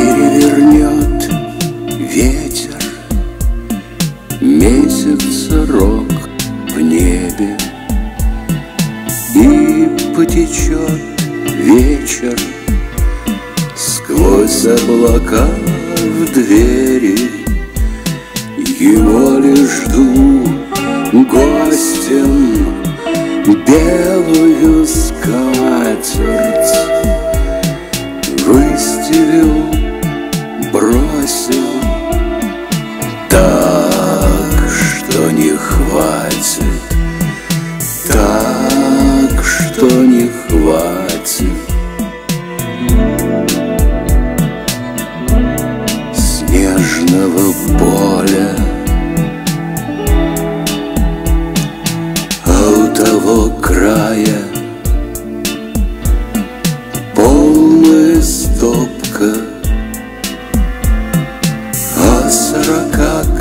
Перевернет ветер. Месяц рок в небе И потечет вечер Сквозь облака в двери. Его лишь жду гостем Белую скатерть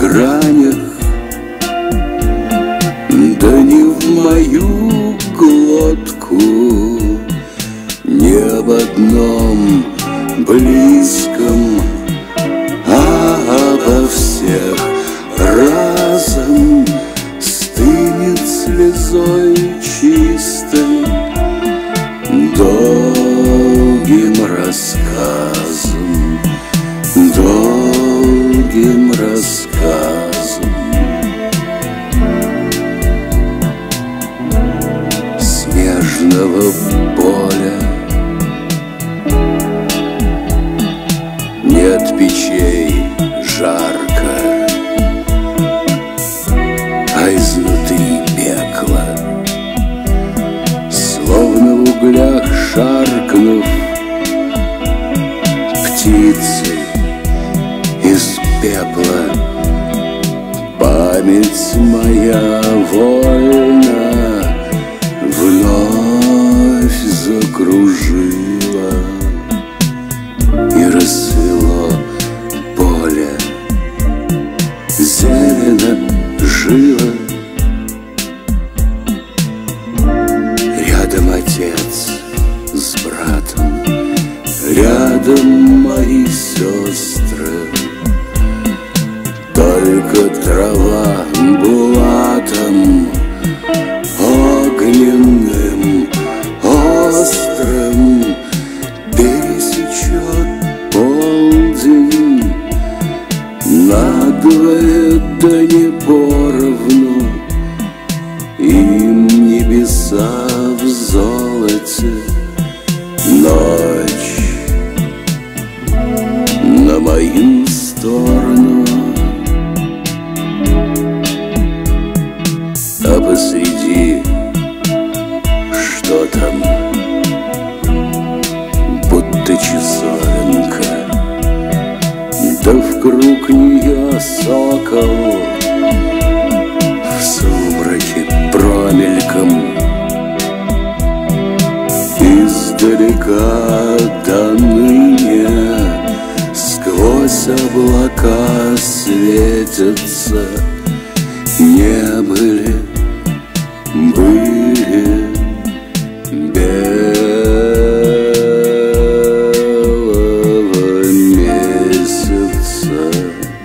гранях Да не в мою глотку Не об одном близком А обо всех. Разом Стынет слезой чистой Долгим рассказом, Снежного поля Нет печей, жарко А изнутри пекло. Словно в углях шаркнув Птицы из пепла. Память моя вольно Трава булатом, огненным, острым. Пересечет полдень надвое да не поровну. Им небеса в золоте Будто часовенка Да вкруг нее сокол в сумраке промельком. Издалека до ныне Сквозь облака светятся. Небо love.